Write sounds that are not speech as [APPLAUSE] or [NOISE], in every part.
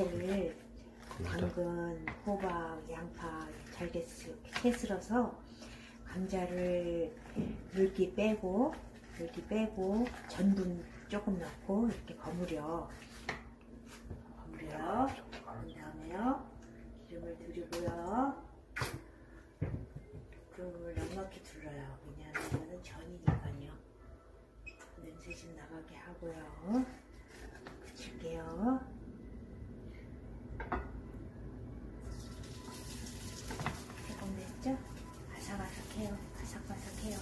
야채를 당근, 호박, 양파 잘게 스- 채썰어서 감자를 물기 빼고 물기 빼고 전분 조금 넣고 이렇게 버무려. 버무려. 그 다음에요. 기름을 두르고요. 기름을 넉넉히 둘러요. 왜냐하면 전이니까요. 냄새 좀 나가게 하고요. 붙일게요 조금 됐죠? 바삭바삭해요 바삭바삭해요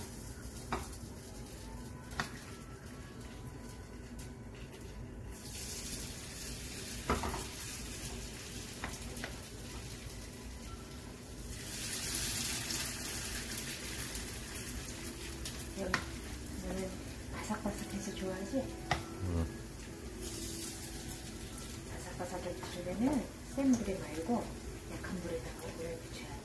여기 너는 바삭바삭해서 좋아하지? 응. 바삭바삭하게 붙이려면 센 불에 말고 약한 불에다가 오래 붙여야 돼.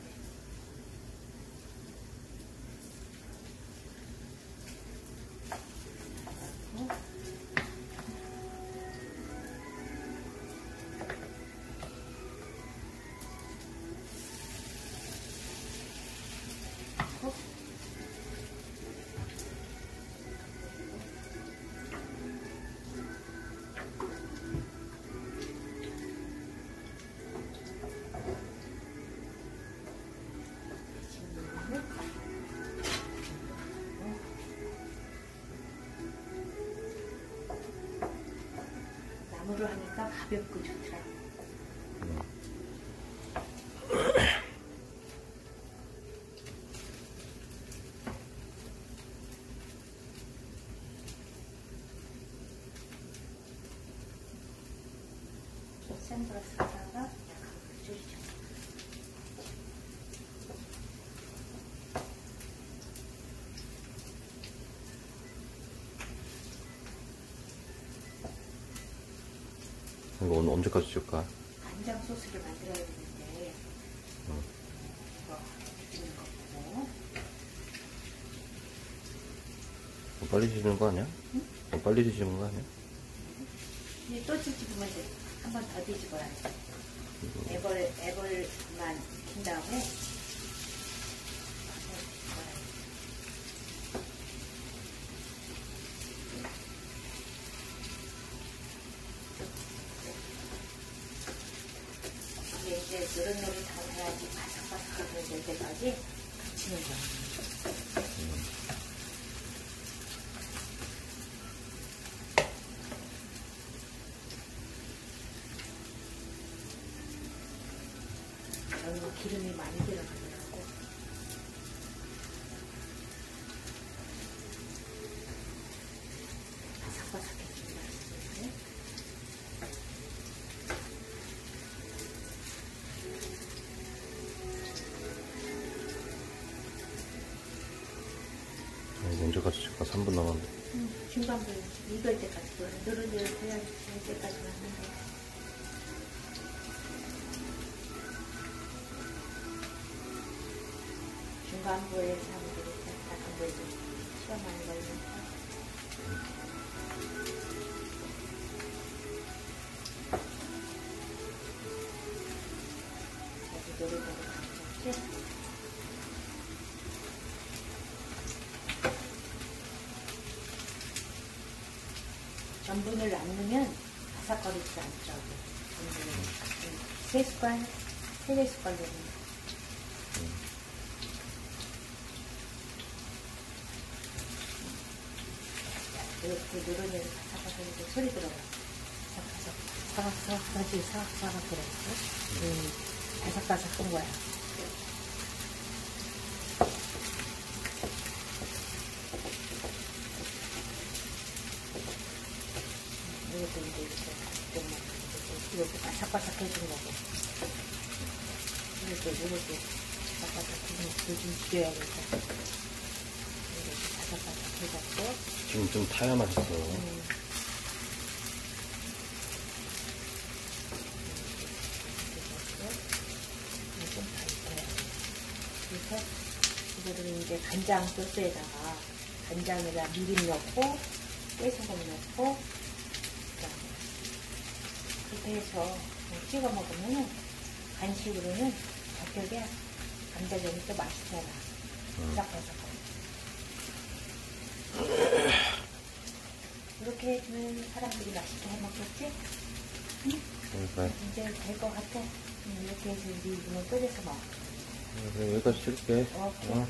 나무로 하니까 가볍고 좋더라. 센브러스에다가 약간 불 줄이죠. 이거 오늘 언제까지 줄까? 간장 소스를 만들어야 되는데 응. 이거 뒤집는 거 보고 어, 빨리 뒤지는 거 아니야? 어, 빨리 뒤지는 거 아니야? 이제 또 뒤집으면 돼. 한 번 더 뒤집어야 돼. 애벌, 애벌만 킨 다음에 이게 이제 노릇노릇하고 해야지 바삭바삭하게 될 때까지 붙이는 거야. 너무 기름이 많이 들어가더 언제까지 줄까? 3분 남았는데. 음, 중간불 익을 때까지 노릇노릇 해야지 될 때까지. 중간불에서 하면 되겠다. 약간 불도 시간 많이 걸리니까. 전분을 안 넣으면 바삭거리지 않더라고. 전분을 음, 세 숟갈, 세네 숟갈 넣으면. 이렇게 누르면 바삭바삭하게 소리 들어가. 바삭바삭, 사각사각하지, 사각사각 그랬어. 음, 바삭바삭한 거야. 이것도 이제 이렇게 조금만 이렇게 바삭바삭해진 거고 이렇게 이렇게 바삭바삭해진 거좀 줄여야겠다 이렇게 바삭바삭해졌고 지금 좀 타야 맛있어. 음. 그래서 이거를 이제 간장 소스에다가 간장에다 미림 넣고 깨소금 넣고 그렇게 해서 찍어 먹으면 간식으로는 저녁에 감자전이 또 맛있잖아. 바삭바삭하고. [CLEARS THROAT] 이렇게 해주면 사람들이 맛있게 해 먹겠지? 그러니까 이제 될 것 같아. 음, 이렇게 해서 우리 이거 끓여서 먹어. 그래, 여기까지 줄게. 오케이. 어.